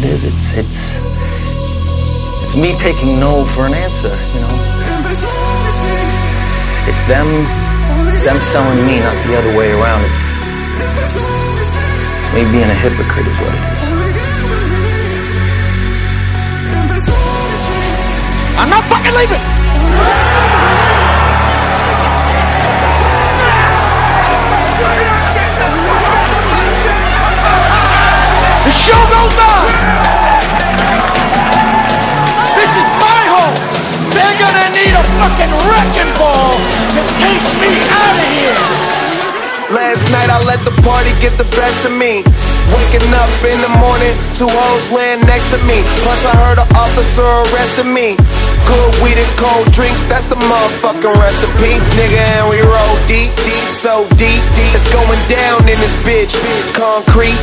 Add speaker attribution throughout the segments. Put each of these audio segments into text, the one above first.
Speaker 1: It's it's it's it's me taking no for an answer, you know. It's them it's them selling me, not the other way around. It's it's me being a hypocrite is what it is.
Speaker 2: I'm not fucking leaving! The show goes on! Fucking wrecking ball to take me out of here!
Speaker 3: Last night I let the party get the best of me. Waking up in the morning, two hoes laying next to me. Plus I heard an officer arresting me. Good weed and cold drinks, that's the motherfucking recipe. Nigga, and we roll deep, deep, so deep, deep. It's going down in this bitch. Concrete,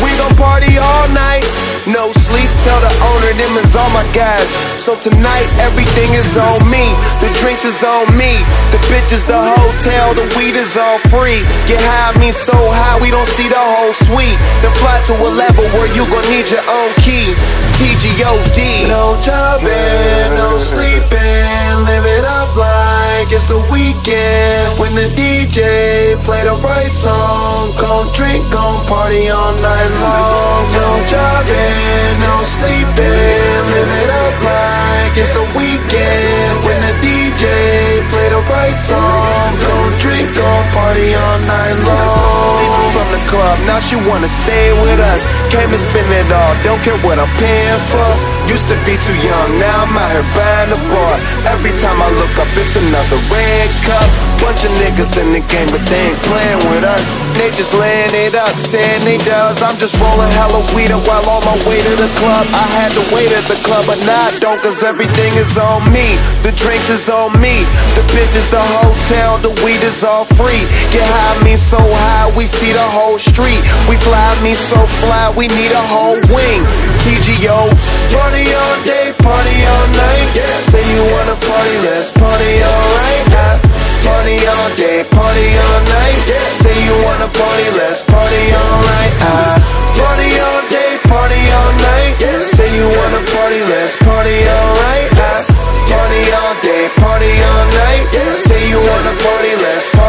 Speaker 3: we gon' party all night. No sleep, tell the owner them is all my guys. So tonight everything is on me. The drinks is on me. The bitches, the hotel, the weed is all free. Get high, me so high we don't see the whole suite. Then fly to a level where you gon' need your own key. TGOD. No jobbing, no sleeping, live it up like it's the weekend. When the DJ play the right song, gon' drink, gon' party all night long. No jobbing, no sleeping, live it up like it's the weekend. When the DJ play the right song, gon' drink, gon' party all night long. Club, now she wanna stay with us. Came to spend it all, don't care what I'm paying for. Used to be too young, now I'm out here buying a bar. Every time I look up, it's another red cup. Bunch of niggas in the game, but they ain't playing with us. They just laying it up, saying they does. I'm just rolling hella weed while on my way to the club. I had to wait at the club, but now I don't, cause everything is on me. The drinks is on me. The bitches, the hotel, the weed is all free. Get high, me so high, we see the whole street. We fly, me so fly, we need a whole wing. TGO, Party all day, party all night. Say you wanna party, let's party all right now Party all day, party all night. Say you wanna party, let's party all right now Party all day, party all night. Say you wanna party, let's party all right now Party all day, party all night. Say you wanna party, let's party